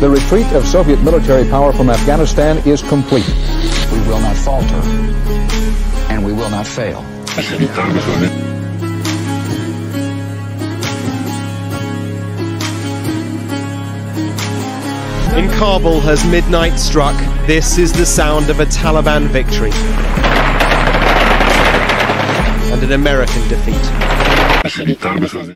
The retreat of Soviet military power from Afghanistan is complete. We will not falter, and we will not fail. In Kabul, has midnight struck, this is the sound of a Taliban victory an American defeat.